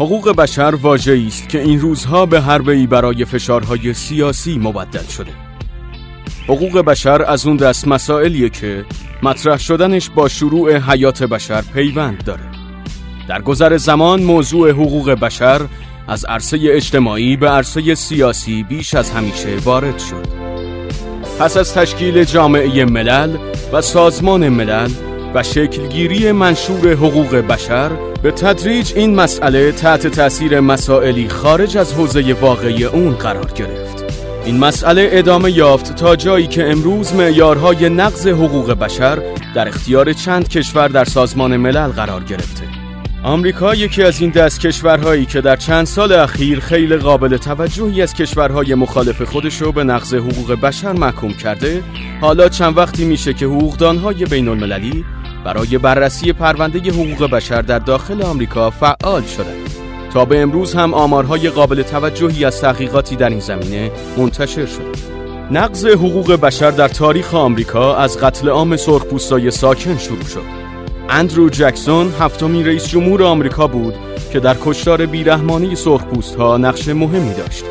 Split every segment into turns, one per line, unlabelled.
حقوق بشر واجهی است که این روزها به حربه‌ای برای فشارهای سیاسی مبدل شده. حقوق بشر از اون دست مسائلیه که مطرح شدنش با شروع حیات بشر پیوند داره. در گذر زمان موضوع حقوق بشر از عرصه اجتماعی به عرصه سیاسی بیش از همیشه وارد شد. پس از تشکیل جامعه ملل و سازمان ملل و شکلگیری منشور حقوق بشر به تدریج این مسئله تحت تأثیر مسائلی خارج از حوزه واقعی اون قرار گرفت. این مسئله ادامه یافت تا جایی که امروز معیارهای نقض حقوق بشر در اختیار چند کشور در سازمان ملل قرار گرفته. آمریکا یکی از این دست کشورهایی که در چند سال اخیر خیلی قابل توجهی از کشورهای مخالف خودش رو به نقض حقوق بشر محکوم کرده حالا چند وقتی میشه که حقوقدانهای بین المللی برای بررسی پرونده حقوق بشر در داخل آمریکا فعال شدند تا به امروز هم آمارهای قابل توجهی از تحقیقاتی در این زمینه منتشر شده. نقض حقوق بشر در تاریخ آمریکا از قتل عام سرخپوستای ساکن شروع شد. اندرو جکسون هفتمین رئیس جمهور آمریکا بود که در کشتار بیرحمانی سرخپوست ها نقش مهمی داشت.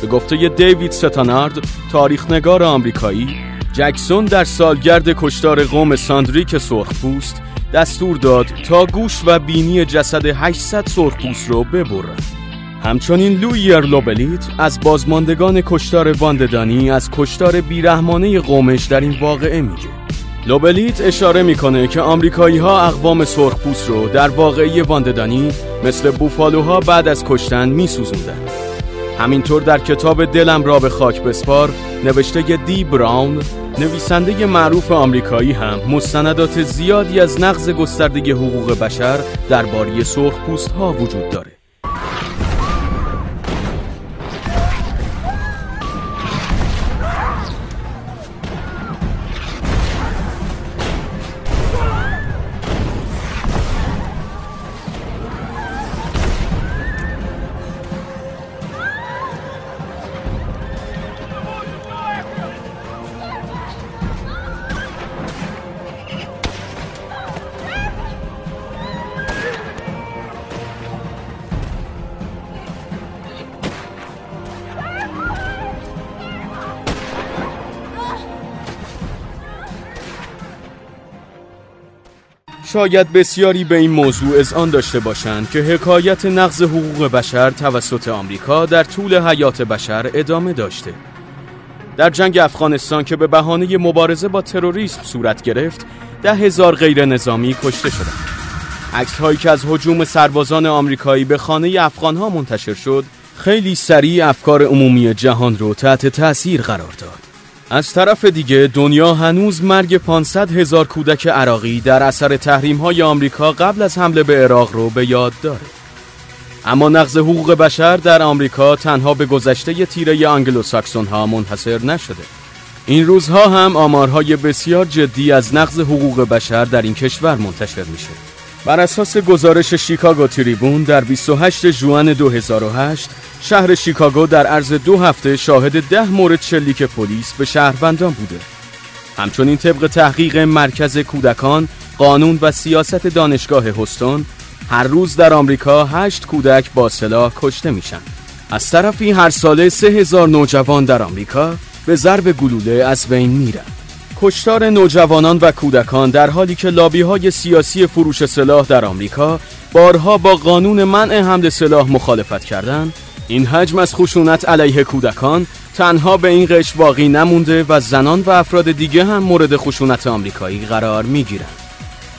به گفته دیوید ستانارد تاریخنگار آمریکایی جکسون در سالگرد کشتار قوم سند کریک سرخپوست دستور داد تا گوش و بینی جسد 800 سرخپوست رو ببرند. همچنین لویر لوبلیت از بازماندگان کشتار ووندد نی از کشتار بیرحمانه قومش در این واقعه میگه. لوبلیت اشاره می‌کنه که آمریکایی ها اقوام سرخپوست رو در واقعه‌ی ووندد نی مثل بوفالوها بعد از کشتن میسوزوندن. همینطور در کتاب دلم را به خاک بسپار نوشته دی براون نویسنده معروف آمریکایی هم مستندات زیادی از نقض گسترده حقوق بشر درباره سرخپوست ها وجود داره. شاید بسیاری به این موضوع از آن داشته باشند که حکایت نقض حقوق بشر توسط آمریکا در طول حیات بشر ادامه داشته. در جنگ افغانستان که به بهانه مبارزه با تروریسم صورت گرفت، ده هزار غیر نظامی کشته شدند. عکس هایی که از حجوم سربازان آمریکایی به خانه افغان ها منتشر شد، خیلی سریع افکار عمومی جهان رو تحت تأثیر قرار داد. از طرف دیگه دنیا هنوز مرگ 500 هزار کودک عراقی در اثر تحریم های آمریکا قبل از حمله به عراق رو به یاد داره. اما نقض حقوق بشر در آمریکا تنها به گذشته تیره آنگلو ساکسون ها منحصر نشده. این روزها هم آمارهای بسیار جدی از نقض حقوق بشر در این کشور منتشر میشه. بر اساس گزارش شیکاگو تریبون در 28 جوان 2008 شهر شیکاگو در عرض دو هفته شاهد ده مورد شلیک پلیس به شهروندان بوده. همچنین طبق تحقیق مرکز کودکان، قانون و سیاست دانشگاه هستون هر روز در آمریکا هشت کودک با سلاح کشته میشن. از طرفی هر ساله سه هزار نوجوان در آمریکا به ضرب گلوله از بین میرن. کشتار نوجوانان و کودکان در حالی که لابی های سیاسی فروش سلاح در آمریکا بارها با قانون منع حمل سلاح مخالفت کردند این حجم از خشونت علیه کودکان تنها به این قش باقی نمونده و زنان و افراد دیگه هم مورد خشونت آمریکایی قرار می‌گیرن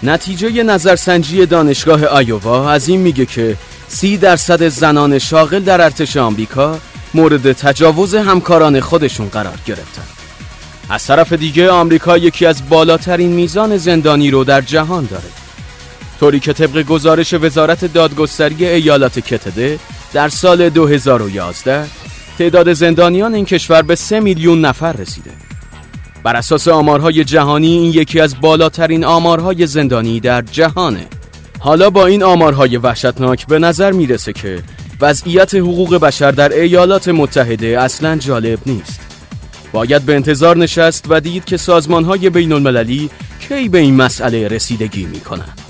نتیجه نظرسنجی دانشگاه آیووا از این میگه که سی درصد زنان شاغل در ارتش آمریکا مورد تجاوز همکاران خودشون قرار گرفتن از طرف دیگه آمریکا یکی از بالاترین میزان زندانی رو در جهان داره. طوری که طبق گزارش وزارت دادگستری ایالات کتده در سال 2011 تعداد زندانیان این کشور به 3 میلیون نفر رسیده. بر اساس آمارهای جهانی این یکی از بالاترین آمارهای زندانی در جهانه. حالا با این آمارهای وحشتناک به نظر می‌رسه که وضعیت حقوق بشر در ایالات متحده اصلا جالب نیست. باید به انتظار نشست و دید که سازمانهای بین المللی کی به این مسئله رسیدگی می‌کنند.